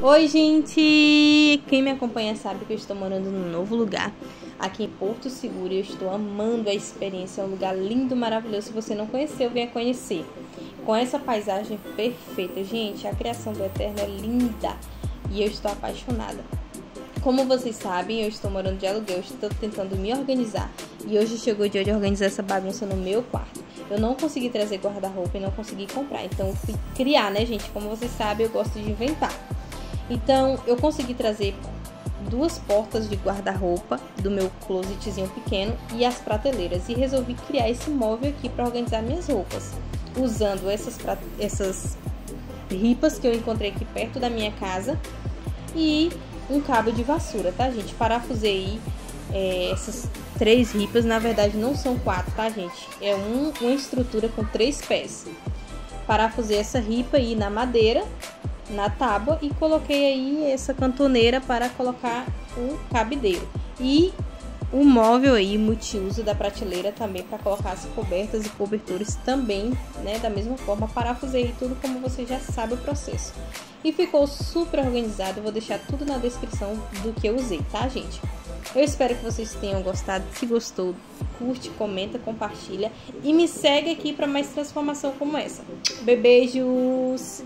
Oi, gente! Quem me acompanha sabe que eu estou morando num novo lugar, aqui em Porto Seguro, e eu estou amando a experiência. É um lugar lindo, maravilhoso. Se você não conheceu, venha conhecer. Com essa paisagem perfeita, gente, a criação do Eterno é linda e eu estou apaixonada. Como vocês sabem, eu estou morando de aluguel, estou tentando me organizar e hoje chegou o dia de organizar essa bagunça no meu quarto. Eu não consegui trazer guarda-roupa e não consegui comprar, então eu fui criar, né, gente? Como vocês sabem, eu gosto de inventar. Então eu consegui trazer duas portas de guarda-roupa do meu closetzinho pequeno e as prateleiras e resolvi criar esse móvel aqui para organizar minhas roupas, usando essas essas ripas que eu encontrei aqui perto da minha casa e um cabo de vassoura, tá, gente? Parafusei é, essas três ripas, na verdade não são quatro, tá, gente? É um, uma estrutura com três pés. Parafusei essa ripa aí na madeira na tábua e coloquei aí essa cantoneira para colocar o cabideiro. E o móvel aí multiuso da prateleira também para colocar as cobertas e cobertores também, né, da mesma forma, parafusei tudo como você já sabe o processo. E ficou super organizado, vou deixar tudo na descrição do que eu usei, tá, gente? Eu espero que vocês tenham gostado. Se gostou, curte, comenta, compartilha e me segue aqui para mais transformação como essa. Beijos!